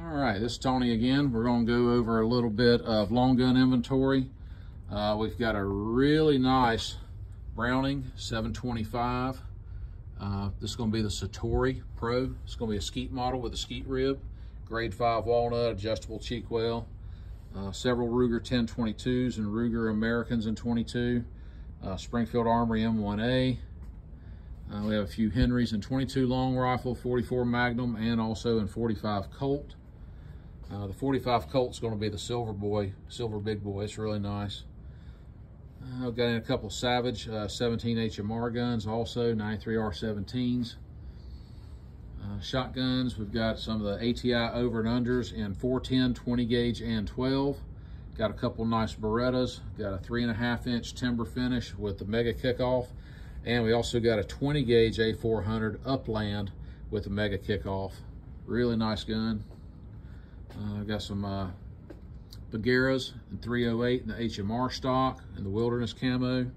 All right, this is Tony again. We're gonna go over a little bit of long gun inventory. Uh, we've got a really nice Browning 725. Uh, this is gonna be the Citori Pro. It's gonna be a skeet model with a skeet rib, grade five walnut, adjustable cheek well. Uh, several Ruger 1022s and Ruger Americans in 22. Uh, Springfield Armory M1A. Uh, we have a few Henrys in 22 long rifle, 44 Magnum, and also in 45 Colt. Uh, the 45 Colt's going to be the Silver Boy, Silver Big Boy. It's really nice. Uh, I've got in a couple Savage uh, 17 HMR guns, also 93 R17s. Uh, shotguns, we've got some of the ATI over and unders in 410, 20 gauge, and 12. Got a couple nice Berettas. Got a three and a half inch timber finish with the Mega Kickoff. And we also got a 20 gauge A400 Upland with a Mega Kickoff. Really nice gun. Uh, got some uh, Bergaras in 308 in the HMR stock and the Wilderness Camo.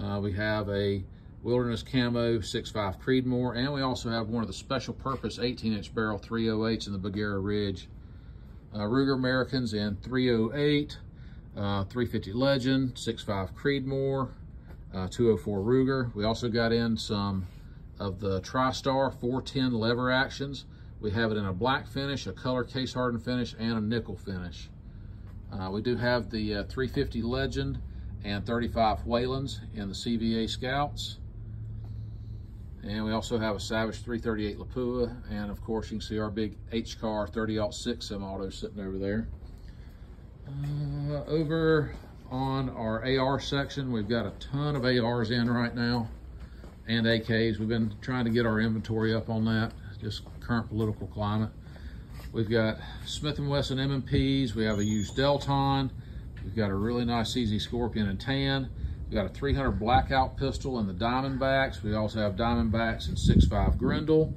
Uh, we have a Wilderness Camo 6.5 Creedmoor, and we also have one of the special purpose 18 inch barrel 308s in the Bergara Ridge. Uh, Ruger Americans in 308, uh, 350 Legend, 6.5 Creedmoor, uh, 204 Ruger. We also got in some of the TriStar 410 lever actions. We have it in a black finish, a color case hardened finish, and a nickel finish. Uh, we do have the uh, 350 Legend and 35 Whelens in the CVA Scouts. And we also have a Savage 338 Lapua. And of course, you can see our big H-Car 30-06 semi-auto sitting over there. Uh, over on our AR section, we've got a ton of ARs in right now and AKs. We've been trying to get our inventory up on that, just current political climate. We've got Smith & Wesson M&Ps. We have a used Delton. We've got a really nice CZ Scorpion in Tan. We've got a 300 blackout pistol in the Diamondbacks. We also have Diamondbacks in 6.5 Grendel.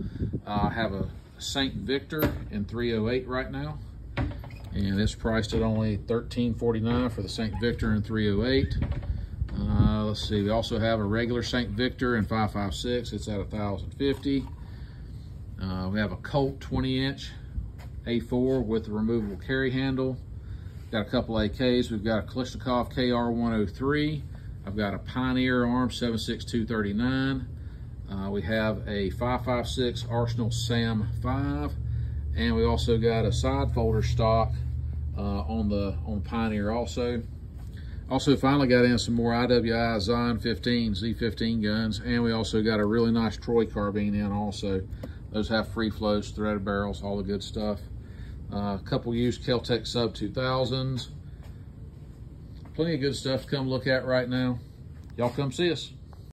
Uh, I have a St. Victor in 308 right now. And it's priced at only $13.49 for the St. Victor in 308. Uh, let's see, we also have a regular St. Victor in 5.56. It's at 1050 uh, We have a Colt 20 inch A4 with a removable carry handle. Got a couple AKs. We've got a Kalashnikov KR103. I've got a Pioneer Arm 76239. Uh, we have a 556 Arsenal SAM 5. And we also got a side folder stock uh, on the on Pioneer also. Also finally got in some more IWI Zion 15, Z15 guns. And we also got a really nice Troy carbine in also. Those have free flows, threaded barrels, all the good stuff. Uh, a couple used Kel-Tec Sub 2000s. Plenty of good stuff to come look at right now. Y'all come see us.